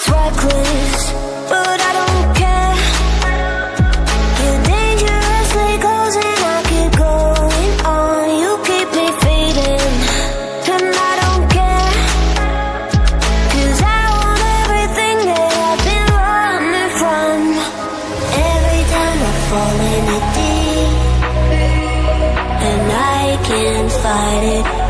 it's reckless, but I don't care. You're dangerously close and I keep going on. You keep me fading, and I don't care. 'Cause I want everything that I've been running from. Every time I fall in deep, and I can't fight it.